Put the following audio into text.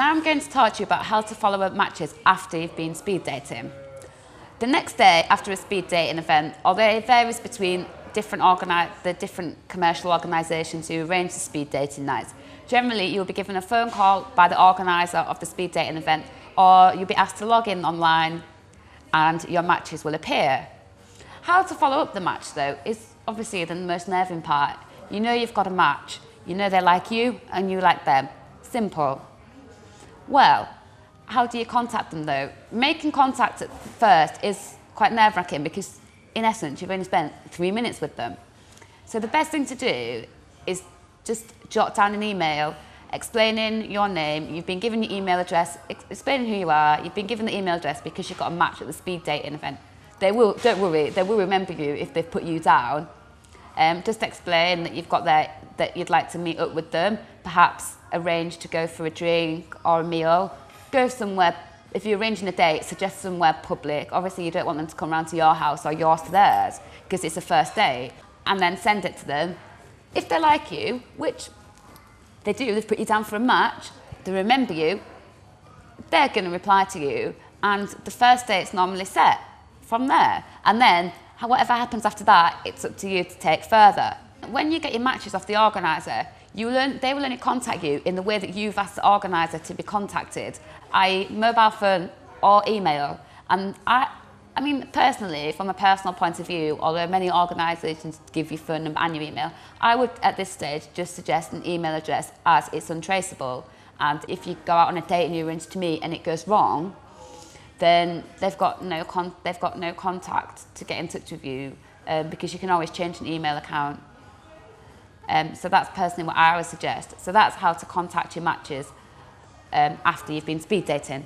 now I'm going to talk to you about how to follow up matches after you've been speed dating. The next day after a speed dating event, although it varies between different the different commercial organisations who arrange the speed dating nights, generally you'll be given a phone call by the organiser of the speed dating event or you'll be asked to log in online and your matches will appear. How to follow up the match though is obviously the most nerving part. You know you've got a match, you know they like you and you like them. Simple. Well, how do you contact them though? Making contact at first is quite nerve wracking because in essence you've only spent three minutes with them. So the best thing to do is just jot down an email explaining your name, you've been given your email address, explaining who you are, you've been given the email address because you've got a match at the speed dating event. They will, don't worry, they will remember you if they've put you down. Um, just explain that you've got there, that you'd like to meet up with them, perhaps arrange to go for a drink or a meal, go somewhere, if you're arranging a date, suggest somewhere public. Obviously, you don't want them to come around to your house or yours to theirs because it's a first date, and then send it to them. If they like you, which they do, they've put you down for a match, they remember you, they're going to reply to you, and the first date's normally set from there. And then, whatever happens after that, it's up to you to take further. When you get your matches off the organiser, you learn, they will only contact you in the way that you've asked the organiser to be contacted, i.e. mobile phone or email. And I, I mean, personally, from a personal point of view, although many organisations give you phone number and your email, I would, at this stage, just suggest an email address as it's untraceable. And if you go out on a date and you arrange to meet and it goes wrong, then they've got no, con they've got no contact to get in touch with you um, because you can always change an email account Um, so that's personally what I would suggest. So that's how to contact your matches um, after you've been speed dating.